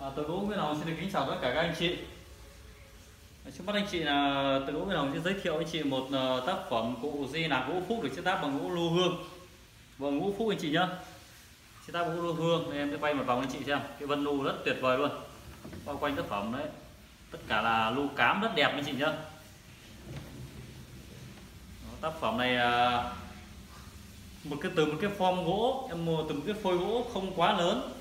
À, tôi Vũ Nguyễn Hồng xin được kính chào tất cả các anh chị. Trước mắt anh chị là tôi Vũ Nguyễn Hồng sẽ giới thiệu anh chị một uh, tác phẩm cụ di là gỗ phúc được chế tác bằng gỗ lưu hương. Vâng, bằng gỗ phúc anh chị nhá. Chế tác bằng gỗ lưu hương. Đây em sẽ quay một vòng anh chị xem. Cái vân lưu rất tuyệt vời luôn. Bao quanh tác phẩm đấy. Tất cả là lưu cám rất đẹp anh chị nhá. Đó, tác phẩm này uh, một cái từ một cái form gỗ em mua từ một cái phôi gỗ không quá lớn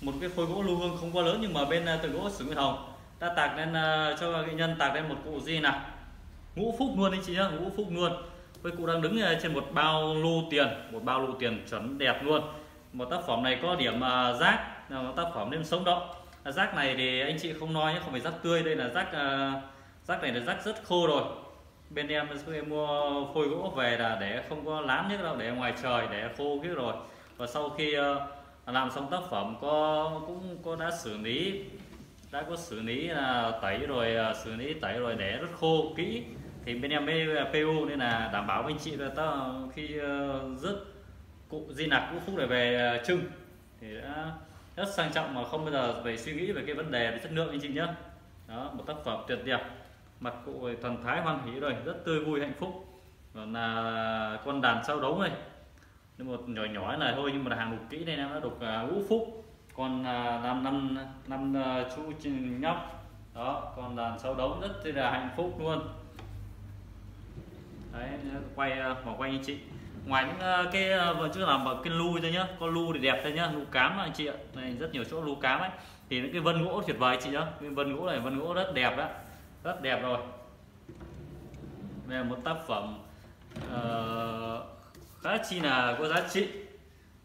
một cái khối gỗ lưu hương không quá lớn nhưng mà bên à, từ gỗ sử nguyên hồng. Ta tạc lên à, cho nghệ nhân tạc lên một cụ gì nào. Ngũ phúc luôn anh chị nhá ngũ phúc luôn. Với cụ đang đứng à, trên một bao lưu tiền một bao lưu tiền chuẩn đẹp luôn. Một tác phẩm này có điểm rác là một tác phẩm nên sống động rác này thì anh chị không nói nhé không phải rác tươi đây là rác rác này là rác rất khô rồi. Bên em em mua phôi gỗ về là để không có lám nhất đâu để ngoài trời để khô hết rồi. Và sau khi uh, làm xong tác phẩm có cũng có đã xử lý đã có xử lý là tẩy rồi à, xử lý tẩy rồi để rất khô kỹ. Thì bên em mới à, PU nên là đảm bảo anh chị là ta khi uh, cụ di nặc cũng không để về à, trưng thì đã rất sang trọng mà không bao giờ phải suy nghĩ về cái vấn đề về chất lượng anh chị nhé đó một tác phẩm tuyệt đẹp. Mặt cụ thần thái hoan hỷ rồi rất tươi vui hạnh phúc. Còn là con đàn sau đấu này nhưng một nhỏ nhỏ này thôi nhưng mà hàng đục kỹ đây em đã đục uh, ngũ phúc còn uh, à, năm năm năm uh, chú nhóc đó còn đàn sau đấu rất là hạnh phúc luôn. Đấy quay uh, quay anh chị. Ngoài những uh, cái uh, chưa làm bằng cái lu thôi nhá con lu thì đẹp đây nhá lu cám anh chị ạ. Này rất nhiều chỗ lu cám ấy. Thì những cái vân gỗ tuyệt vời chị nhá cái vân gỗ này vân gỗ rất đẹp đó rất đẹp rồi. Đây là một tác phẩm uh, khá chi là có giá trị.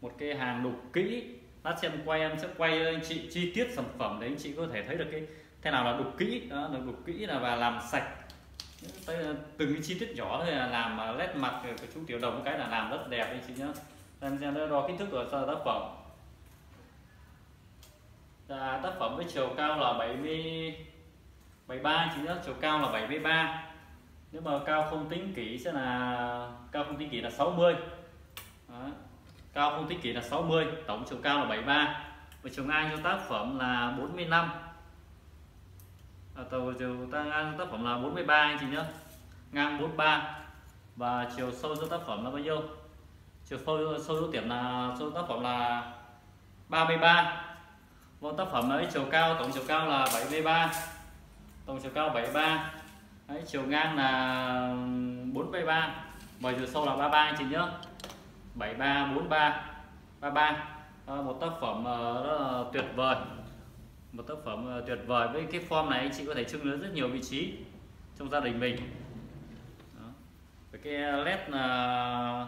Một cái hàng đục kỹ, lát xem quay, em sẽ quay anh chị chi tiết sản phẩm để anh chị có thể thấy được cái thế nào là đục kỹ. Đó, là đục kỹ là và làm sạch. Ờ, từng cái chi tiết nhỏ thôi, là làm ờ, led mặt của chú tiểu đồng cái là làm rất đẹp anh chị nhá. Em xem đo kích thước của tác phẩm. Là tác phẩm với chiều cao là 70 73 chị nhá. Chiều cao là 73 nếu mà cao không tính kỹ sẽ là cao không tính kỹ là 60 Đó. cao không tính kỹ là 60 tổng chiều cao là 73 và chiều ngang cho tác phẩm là 45 à, tàu chiều ngang tác phẩm là 43 anh chị nhé. Ngang 43 và chiều sâu cho tác phẩm là bao nhiêu? Chiều sâu sâu cho tiệm là sâu tác phẩm là 33 và vâng, tác phẩm ấy chiều cao tổng chiều cao là 73 tổng chiều cao 73 Đấy, chiều ngang là 473 và giờ sâu là 33 anh chị nhé. 73 43 33 à, một tác phẩm uh, rất là tuyệt vời. Một tác phẩm uh, tuyệt vời. Với cái form này anh chị có thể trưng đến rất nhiều vị trí trong gia đình mình. Đó. Với cái led là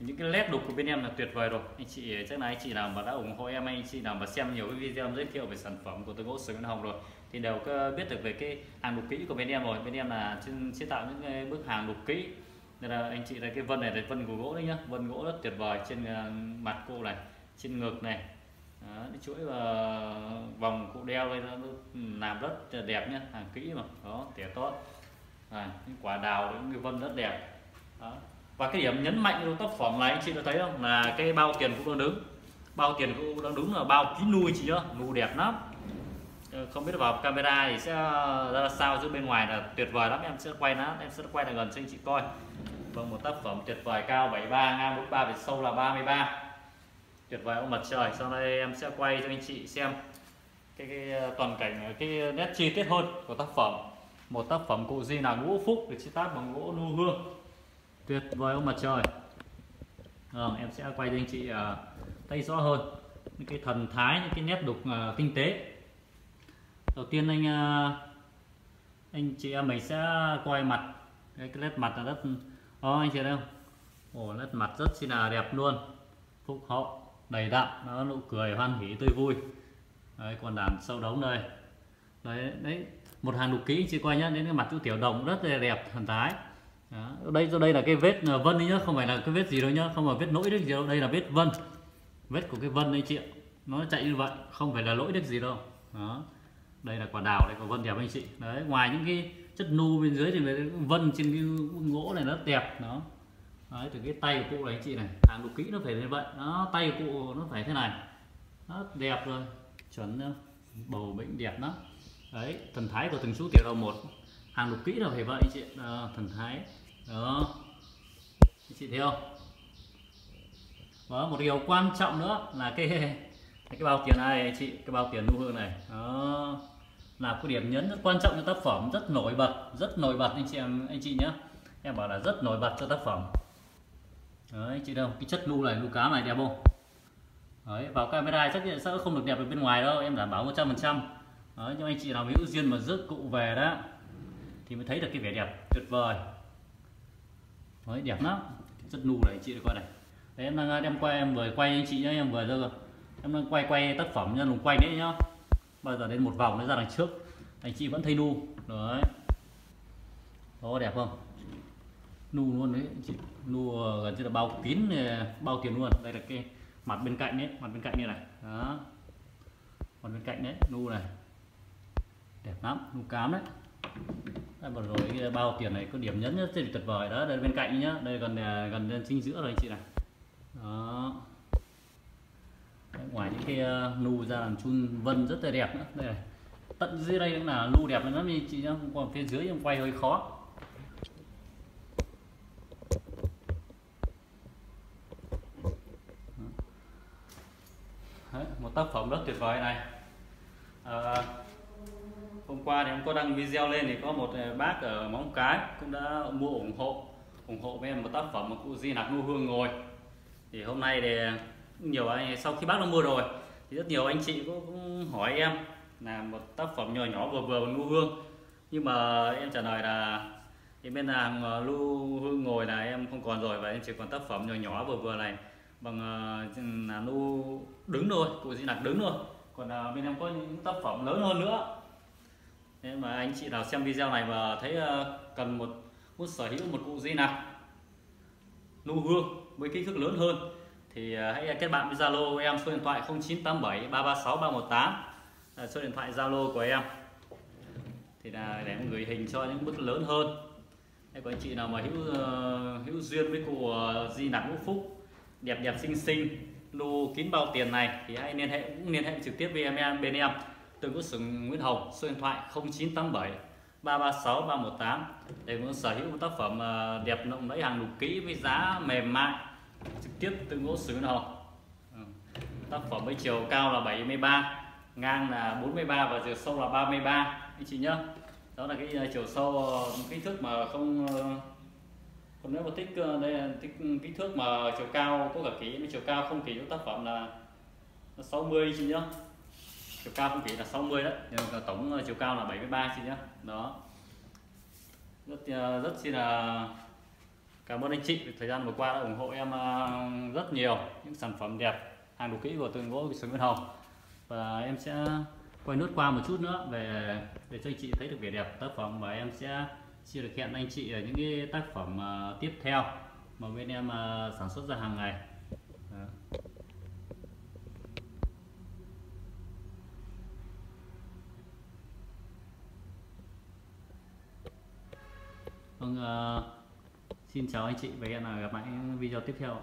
những cái led đục của bên em là tuyệt vời rồi. Anh chị chắc là anh chị nào mà đã ủng hộ em anh chị nào mà xem nhiều cái video giới thiệu về sản phẩm của tôi gỗ sừng hồng rồi thì đều có biết được về cái hàng đục kỹ của bên em rồi. Bên em là chế tạo những cái bức hàng đục kỹ nên là anh chị là cái vân này là vân của gỗ đấy nhá. Vân gỗ rất tuyệt vời trên ờ, mặt cô này trên ngực này. Đó, chuỗi và vòng cụ đeo đây nó làm rất đẹp nhá hàng kỹ mà. Đó tỉa tốt à, những quả đào những cái vân rất đẹp. Đó và cái điểm nhấn mạnh trong tác phẩm này anh chị đã thấy không? Là cái bao tiền cũng đang đứng. Bao tiền cũng đang đứng là bao kín nuôi chị nhá nu đẹp lắm. Ờ, không biết vào camera thì sẽ ra sao chứ bên ngoài là tuyệt vời lắm. Em sẽ quay nó em sẽ quay lại gần cho anh chị coi. Vâng một tác phẩm tuyệt vời cao 73 ngang 43 về sâu là 33 tuyệt vời ông mặt trời. Sau đây em sẽ quay cho anh chị xem cái, cái ờ, toàn cảnh ờ, cái nét chi tiết hơn của tác phẩm. Một tác phẩm cụ gì là ngũ phúc được chế tác bằng gỗ nu hương tuyệt vời ông mặt trời. À, em sẽ quay cho anh chị à, thấy rõ hơn những cái thần thái những cái nét đục à, tinh tế. Đầu tiên anh à, anh chị em mình sẽ quay mặt. Cái, cái nét mặt là rất ô anh chị thấy không? Ồ nét mặt rất xin là đẹp luôn. Phúc hậu đầy đặn nó nụ cười hoan hỉ tươi vui. Đấy, còn đàn sâu đống đây. Đấy đấy một hàng đục kỹ chị coi nhá đến cái mặt chú tiểu đồng rất là đẹp thần thái đó. đây đây là cái vết ờ, vân đấy nhá không phải là cái vết gì đâu nhá không phải vết lỗi được gì đâu đây là vết vân. Vết của cái vân đấy chị nó chạy như vậy không phải là lỗi được gì đâu. Đó. Đây là quả đào đây có vân đẹp anh chị. Đấy ngoài những cái chất nu bên dưới thì vân trên cái gỗ này nó đẹp nó, đấy từ cái tay của cụ này anh chị này hàng đục kỹ nó phải như vậy. Đó tay của cụ nó phải thế này. Nó đẹp rồi chuẩn bầu bĩnh đẹp lắm. Đấy thần thái của từng số tiểu đầu một hàng lục kỹ là phải vậy chị. Đó, thần thái. Đó. Chị thấy không? Đó một điều quan trọng nữa là cái cái bao tiền này chị? Cái bao tiền nu hương này. Đó. Là cái điểm nhấn rất quan trọng cho tác phẩm. Rất nổi bật rất nổi bật anh chị em anh chị nhé em bảo là rất nổi bật cho tác phẩm. Đấy chị đâu? Cái chất nu này nu cá này đẹp không? Đấy vào camera chắc sẽ không được đẹp ở bên ngoài đâu. Em đảm bảo 100 phần trăm. Nhưng anh chị nào hữu duyên mà rước cụ về đó thì mới thấy được cái vẻ đẹp tuyệt vời. Đấy, đẹp lắm. Rất nu này, chị coi này. Đấy, em đang à, đem quay, em vừa quay anh chị nhá, em vừa rồi em đang quay quay tác phẩm nhân lùng quay đấy nhá. Bây giờ đến một vòng nó ra đằng trước. Anh chị vẫn thấy nu. Đấy. Đó đẹp không? Nu luôn đấy chị. Nu ờ, gần như là bao kín ờ, bao tiền luôn. Đây là cái mặt bên cạnh đấy, mặt bên cạnh như này. Đó. Mặt bên cạnh đấy, nu này. Đẹp lắm, nu cám đấy đây vừa rồi cái bao tiền này có điểm nhấn rất tuyệt vời đó đây bên cạnh nhá đây gần à, gần lên chính giữa rồi anh chị này. Đó. Ngoài những cái ờ, nu ra làm chun vân rất là đẹp nữa. Đây này tận dưới đây cũng là nu đẹp lắm như chị nhá còn phía dưới em quay hơi khó. Đấy, một tác phẩm rất tuyệt vời này. À, hôm qua thì em có đăng video lên thì có một ờ, bác ở móng cái cũng đã mua ủng hộ ủng hộ với em một tác phẩm của cụ di nạc nu hương ngồi. Thì hôm nay thì nhiều anh sau khi bác đã mua rồi thì rất nhiều anh chị cũng, hỏi em là một tác phẩm nhỏ nhỏ vừa vừa bằng nu hương. Nhưng mà em trả lời là thì bên hàng lu hương ngồi là em không còn rồi và em chỉ còn tác phẩm nhỏ nhỏ vừa vừa này bằng ờ, là nu đứng thôi cụ di nặc đứng thôi. Còn ờ, bên em có những tác phẩm lớn hơn nữa. Thế mà anh chị nào xem video này mà thấy ờ, cần một, muốn sở hữu một cụ di nào nu hương với kích thước lớn hơn, thì ờ, hãy kết bạn với Zalo em, số điện thoại 0987 336 318 là số điện thoại Zalo của em. Thì là để em gửi hình cho những bức lớn hơn. Hay có anh chị nào mà hữu ờ, hữu duyên với cụ di nạc ngũ phúc, đẹp đẹp xinh xinh lu kín bao tiền này, thì hãy liên hệ cũng liên hệ trực tiếp với em bên em tôi có sử Nguyễn Hồng, số điện thoại 0987 336 318 để muốn sở hữu một tác phẩm ờ, đẹp lộng lẫy hàng lục kỹ với giá mềm mại. Trực tiếp từ gỗ sứ Hồng. Ừ. tác phẩm với chiều cao là 73 ngang là 43 và chiều sâu là 33 anh chị nhá đó là cái ờ, chiều sâu ờ, kích thước mà không còn nếu mà thích đây là thích ừ, kích thước mà chiều cao có cả kỹ chiều cao không kỹ của tác phẩm là 60 chị nhá chiều cao không chỉ là 60 đấy nhưng tổng ờ, chiều cao là 73 chị nhá. Đó. Rất ờ, rất xin là cảm ơn anh chị thời gian vừa qua đã ủng hộ em ờ, rất nhiều những sản phẩm đẹp, hàng đồ kỹ của tượng gỗ sơn nguyên Hồng. Và em sẽ quay nốt qua một chút nữa về, để cho anh chị thấy được vẻ đẹp tác phẩm và em sẽ chia được hẹn anh chị ở những cái tác phẩm tiếp theo mà bên em sản xuất ra hàng ngày. Đó. Vâng, uh, xin chào anh chị và hẹn gặp lại video tiếp theo.